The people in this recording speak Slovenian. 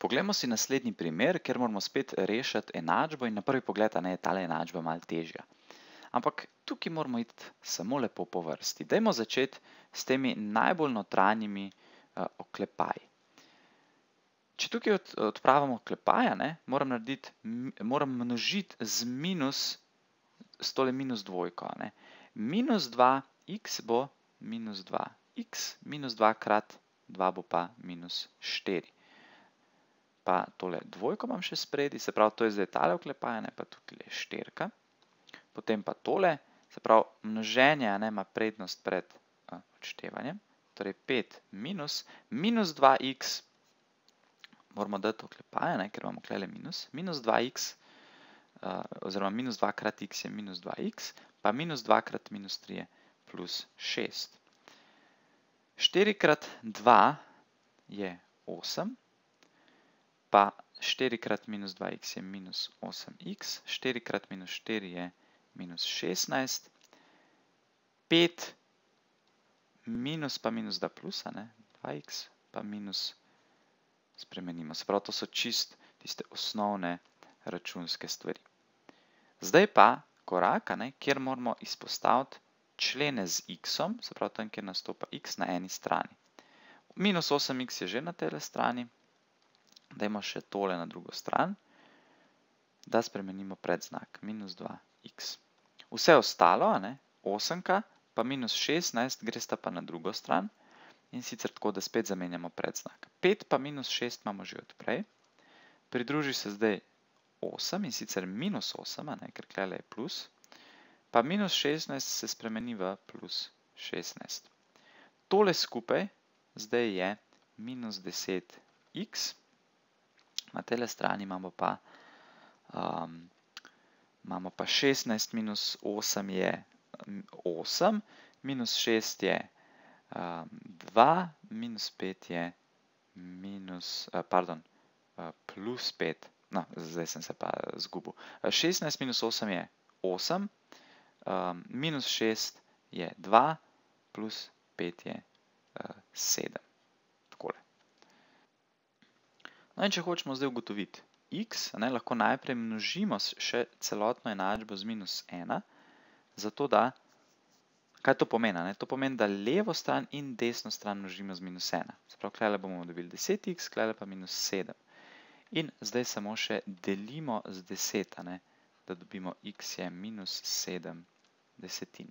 Poglejmo si naslednji primer, ker moramo spet rešiti enačbo in na prvi pogled je tale enačba malo težja. Ampak tukaj moramo iti samo lepo po vrsti. Dajmo začeti s temi najbolj notranjimi oklepaji. Če tukaj odpravimo oklepaja, moram narediti, moram množiti z minus, s tole minus dvojko. Minus 2x bo minus 2x, minus 2 krat 2 bo pa minus 4. Pa tole dvojko imam še spredi, se pravi, to je zdaj tale oklepaj, pa tukaj je šterka. Potem pa tole, se pravi, množenje ima prednost pred odštevanjem. Torej 5 minus, minus 2x, moramo dati oklepaje, ker imamo tukaj minus, minus 2x, oziroma minus 2 krat x je minus 2x, pa minus 2 krat minus 3 je plus 6. 4 krat 2 je 8, pa 4 krat minus 2x je minus 8x, 4 krat minus 4 je minus 16, 5 minus pa minus da plusa, 2x pa minus spremenimo. Se pravi, to so čist tiste osnovne računske stvari. Zdaj pa korak, kjer moramo izpostaviti člene z x-om, se pravi tam, kjer nastopa x na eni strani. Minus 8x je že na tele strani, dajmo še tole na drugo stran, da spremenimo predznak, minus 2x. Vse ostalo, 8 pa minus 16 gresta pa na drugo stran in sicer tako, da spet zamenjamo predznak. 5 pa minus 6 imamo že odprej, pridruži se zdaj 8 in sicer minus 8, ker tukaj je plus, pa minus 16 se spremeni v plus 16. Tole skupaj zdaj je minus 10x, na tele strani imamo pa, imamo pa 16 minus 8 je 8, minus 6 je 2, minus 5 je minus, pardon, plus 5, no, zdaj sem se pa zgubil. 16 minus 8 je 8, minus 6 je 2, plus 5 je 7. No in če hočemo zdaj ugotoviti x, lahko najprej množimo še celotno enačbo z minus 1, zato da, kaj to pomeni? To pomeni, da levo stran in desno stran množimo z minus 1. Se pravi, tukaj bomo dobili 10x, tukaj pa minus 7. In zdaj samo še delimo z 10, da dobimo x je minus 7 desetin.